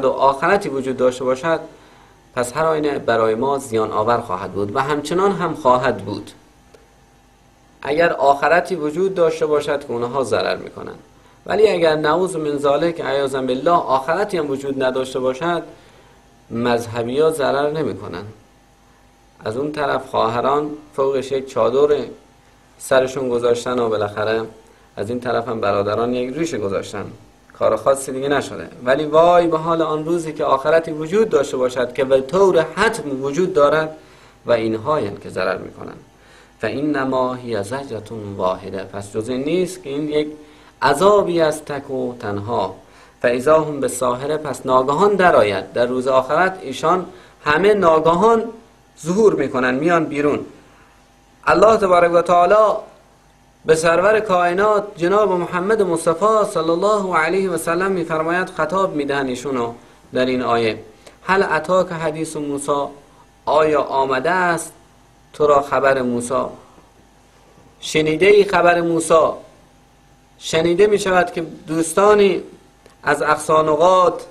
و آخرتی وجود داشته باشد پس هر آینه برای ما زیان آور خواهد بود و همچنان هم خواهد بود. اگر آخرتی وجود داشته باشد که اونها ضرر می‌کنند. ولی اگر نعوذ من ذالک عیاذا بالله آخرتی هم وجود نداشته باشد مذهبی ها ضرر نمی‌کنن از اون طرف خواهران فوقش یک چادر سرشون گذاشتن و بالاخره از این طرف هم برادران یک ریشه گذاشتن. کار خاصی دیگه نشده. ولی وای به حال آن روزی که آخرتی وجود داشته باشد که به طور حتم وجود دارد و اینها که ضرر می‌کنن فانما هی زجرتون واحده پس جز این نیست که این یک عذابی از تک و تنها. فاذا هم به ساحره پس ناگهان درآید. در روز آخرت ایشان همه ناگهان ظهور می‌کنن میان بیرون. الله تبارک و تعالی به سرور کائنات جناب محمد مصطفی صلی الله علیه و سلم میفرماید خطاب می‌دهن ایشونو در این آیه. هل که حدیث موسی؟ آیا آمده است تو را خبر موسی؟ شنیده ای خبر موسی؟ شنیده می شود که دوستانی از اقصانقات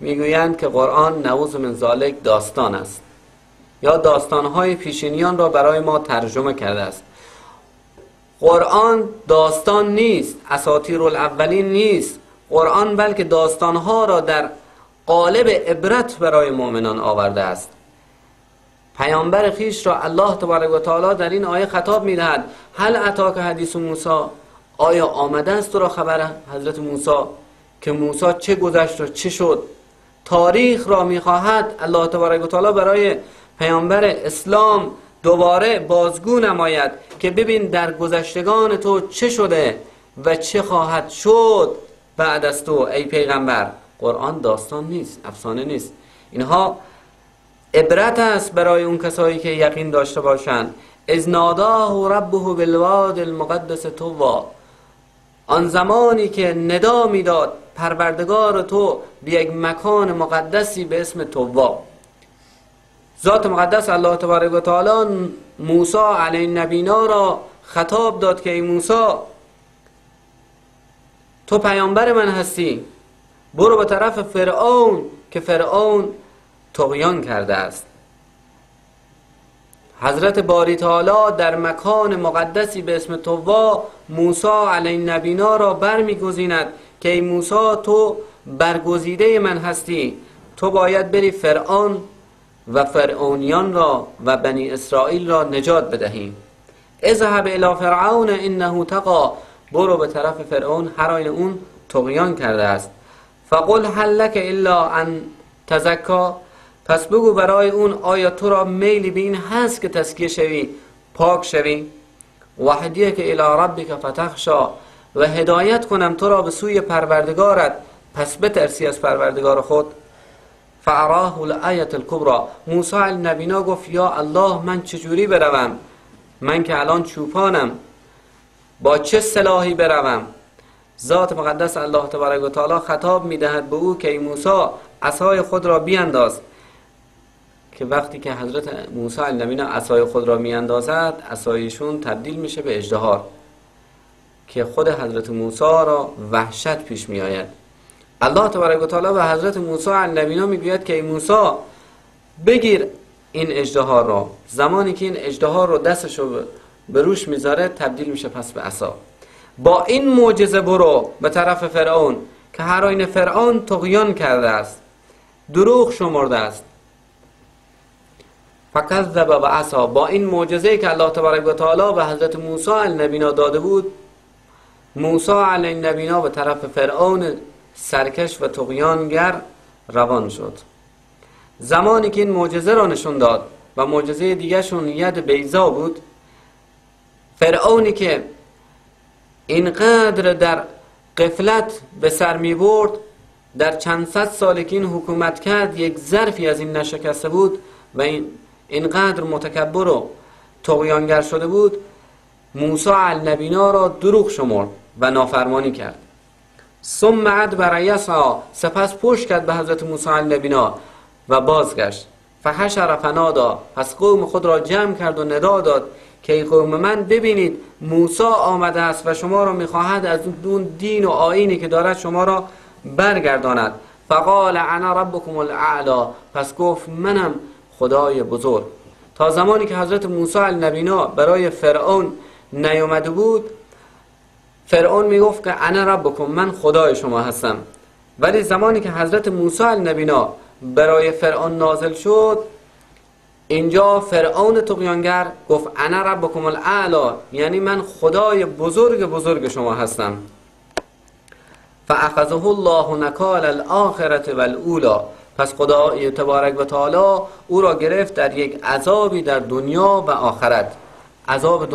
می‌گویند که قرآن نعوذ من ذالک داستان است. یا داستانهای پیشینیان را برای ما ترجمه کرده است. قرآن داستان نیست اساطیر الاولین نیست. قرآن بلکه داستانها را در قالب عبرت برای مؤمنان آورده است. پیامبر خیش را الله تبارک و تعالی در این آیه خطاب می‌دهد. هل اتاک حدیث موسی؟ آیا آمده است تو را خبر حضرت موسی که موسی چه گذشت و چه شد؟ تاریخ را می‌خواهد الله تبارک و تعالی برای پیامبر اسلام دوباره بازگو نماید که ببین در گذشتگان تو چه شده و چه خواهد شد بعد از تو ای پیغمبر. قرآن داستان نیست افسانه نیست. اینها عبرت است برای اون کسایی که یقین داشته باشند از ناداه ربه بالواد المقدس توا آن زمانی که ندا می‌داد پروردگار تو به یک مکان مقدسی به اسم توا ذات مقدس الله تبارک و تعالی موسی علیه نبینا را خطاب داد که ای موسی تو پیامبر من هستی. برو به طرف فرعون که فرعون تقیان کرده است. حضرت باری تعالی در مکان مقدسی به اسم توا موسی علیه نبینا را برمیگزیند که ای موسی تو برگزیده من هستی. تو باید بری فرعون و فرعونیان را و بنی اسرائیل را نجات بدهیم. اذهب الى فرعون انه تقا برو به طرف فرعون هر اون تقیان کرده است. فقل هل لك الا ان تزکا پس بگو برای اون آیا تو را میلی به این هست که تسکیه شوی؟ پاک شوی. وحدیه که الى ربک فتخشا و هدایت کنم تو را به سوی پروردگارت. پس بترسی از پروردگار خود. فعراه الایت الکبرى موسی نبینا گفت یا الله من چجوری بروم؟ من که الان چوپانم. با چه سلاحی بروم؟ ذات مقدس الله تبارک و تعالی خطاب می‌دهد به او که ای موسی عصای خود را بیانداز. که وقتی که حضرت موسی نبینا عصای خود را میاندازد عصایشون تبدیل میشه به اجدهار که خود حضرت موسی را وحشت پیش میآید. الله تبارک و تعالی و حضرت موسی نبینا می‌گوید که ای موسی بگیر این اجدهار را. زمانی که این اجدهار رو دستشو به روش می‌ذاره تبدیل میشه پس به عصا. با این معجزه برو به طرف فرعون که هر آین فرعون تقیان کرده است دروغ شمرده است. فکذب و عصا. با این معجزه که الله تبارک و تعالی و حضرت موسی نبینا داده بود موسی علیه نبینا به طرف فرعون سرکش و تقیانگر روان شد. زمانی که این معجزه را نشون داد و معجزه دیگه شون ید بیزا بود فرعونی که اینقدر در قفلت به سر می برد در چند صد سال که این حکومت کرد یک ظرفی از این نشکسته بود و این اینقدر متکبر و تقیانگر شده بود موسی النبینا را دروغ شمرد و نافرمانی کرد. ثم عد بر یسا سپس پشت کرد به حضرت موسی نبینا و بازگشت. فحشر فنادا پس قوم خود را جمع کرد و ندا داد که ای قوم من ببینید موسی آمده است و شما را می‌خواهد از اون دین و آینی که دارد شما را برگرداند. فقال انا ربكم الاعلا پس گفت منم خدای بزرگ. تا زمانی که حضرت موسی النبینا برای فرعون نیومده بود فرعون می‌گفت که انا ربکم من خدای شما هستم. ولی زمانی که حضرت موسی النبینا برای فرعون نازل شد اینجا فرعون تقیانگر گفت انا ربکم الاعلا یعنی من خدای بزرگ بزرگ شما هستم. فاخذه الله نکال الاخره والاولا پس خدا تبارک و تعالی او را گرفت در یک عذابی در دنیا و آخرت. عذاب